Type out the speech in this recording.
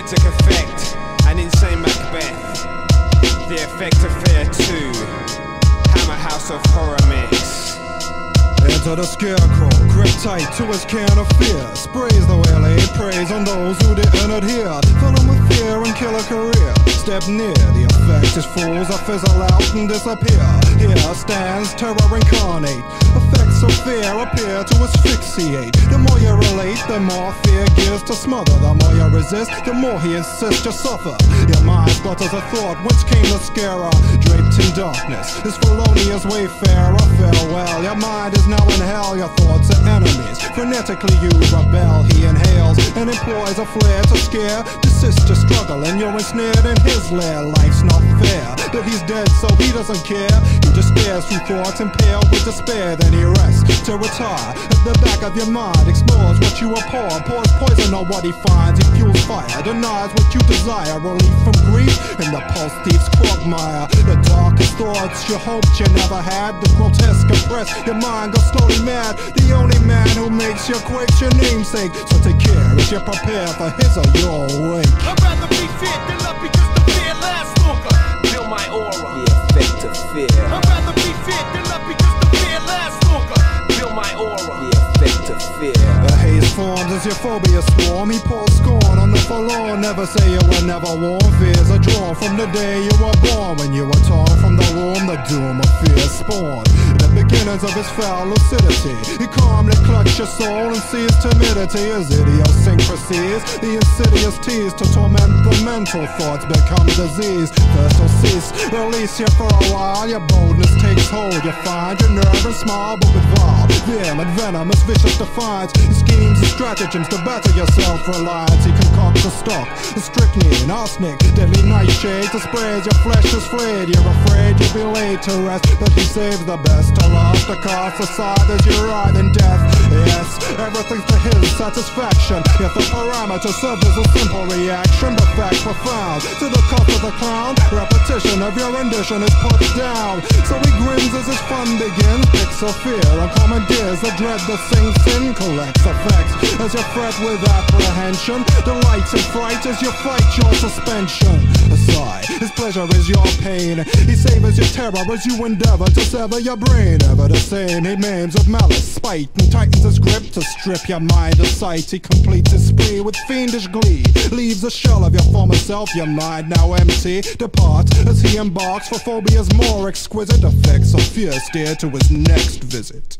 Energetic effect, an insane Macbeth. The effect of fear two. Hammer House of Horror mix. Enter the scarecrow, grip tight to his can of fear. Sprays the LA eh? preys on those who didn't adhere. Fill them with fear and kill a career. Step near, the effect is fools, I fizzle out and disappear. Here stands terror incarnate. Of fear appear to asphyxiate. The more you relate, the more fear gears to smother. The more you resist, the more he insists you suffer. Your mind flutters a thought, which came the scarer? Draped in darkness, this felonious wayfarer. Farewell, your mind is now in hell, your thoughts are enemies. Frenetically you rebel, he inhales and employs a flare to scare. Desist your struggle and you're ensnared in his lair. Life's not fair, but he's dead so he doesn't care. He just stares through thoughts impaled with despair, then he rests to retire. At the back of your mind explores what you abhor, pours poison on what he finds. He fuels fire, denies what you desire, relief from grief in the pulse thief's quagmire. The darkest thoughts you hoped you never had, the grotesque oppress your mind goes slowly mad. The only man who makes you quake your namesake. So take care as you prepare for his or your wake. Be feared than love because the fear lasts longer. Feel my aura. The effect of fear. The haze forms as your phobia swarm. He pours scorn on the forlorn. Never say you were never warm. Fears are drawn from the day you were born. When you were torn from the womb, the doom of fear spawned. The beginnings of his foul lucidity. He calmly clutched your soul and sees timidity as idiosyncrasies. The insidious tease to torment the mental thoughts become disease. First will cease, release you for a while. Your boldness hold. You find your nerve and smile, but with vile, vim and venomous, vicious defiance. He schemes and stratagems to better your self-reliance. Concocts a stock, a strychnine, arsenic, deadly nightshade to spread your flesh is flayed. You're afraid you'll be laid to rest, but he saves the best to last. The cost aside as you ride in death. Yes, everything's to his satisfaction. If the parameter serves as a simple reaction, but fact profound. To the cost of the clown, repetition of your rendition is put down. So he grins as his fun begins. Picks of fear and commandeers the dread that sinks in, collects effects as you fret with apprehension. Delights and fright as you fight your suspension. A sigh, his pleasure is your pain. He savors your terror as you endeavor to sever your brain. Ever the same, he maims with malice, spite, and tightens his grip to strip your mind of sight. He completes his spree with fiendish glee. Leaves a shell of your former self, your mind now empty. Departs as he embarks for phobia's more exquisite effects of fear steer to his next visit.